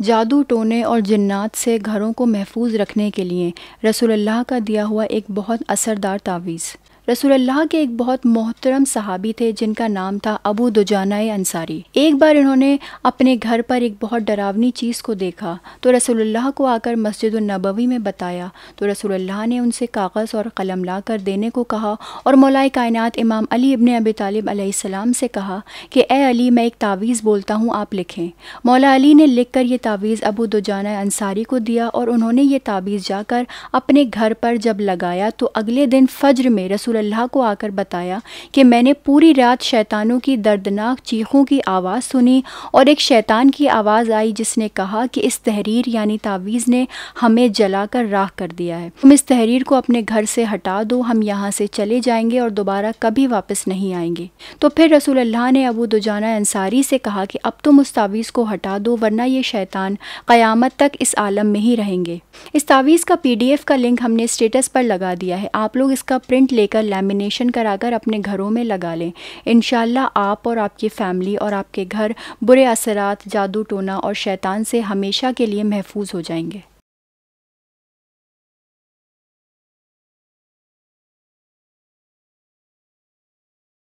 जादू टोने और जन्नात से घरों को महफूज रखने के लिए रसूलुल्लाह का दिया हुआ एक बहुत असरदार तावीज़। रसूलुल्लाह के एक बहुत मोहतरम सहाबी थे, जिनका नाम था अबू दुजाना अंसारी। एक बार इन्होंने अपने घर पर एक बहुत डरावनी चीज़ को देखा तो रसूलुल्लाह को आकर मस्जिद नबवी में बताया। तो रसूलुल्लाह ने उनसे कागज़ और कलम ला कर देने को कहा और मौलाए कायनात इमाम अली इबन अबी तालिब से कहा कि, ए अली, मैं एक तावीज़ बोलता हूँ, आप लिखें। मौला अली ने लिख कर ये तावीज़ अबू दुजाना अंसारी को दिया और उन्होंने ये तावीज़ जाकर अपने घर पर जब लगाया तो अगले दिन फ़ज्र में रसूल अल्लाह को आकर बताया कि मैंने पूरी रात शैतानों की दर्दनाक चीखों की आवाज़ सुनी और एक शैतान की आवाज़ आई जिसने कहा कि इस तहरीर यानी तावीज़ ने हमें जलाकर राख कर दिया है। तुम इस तहरीर को अपने घर से हटा दो, हम यहाँ से चले जाएँगे और दोबारा कभी वापस नहीं आएँगे। तो फिर रसूल अल्लाह ने अबू दुजाना अंसारी से कहा कि अब तुम उस तावीज़ को हटा दो, वरना ये शैतान क़यामत तक इस आलम में ही रहेंगे। इस तावीज़ का पीडीएफ का लिंक हमने स्टेटस पर लगा दिया है। आप लोग इसका प्रिंट लेकर लैमिनेशन कराकर अपने घरों में लगा लें। इन आप और आपकी फ़ैमिली और आपके घर बुरे असरात, जादू टोना और शैतान से हमेशा के लिए महफूज हो जाएँगे।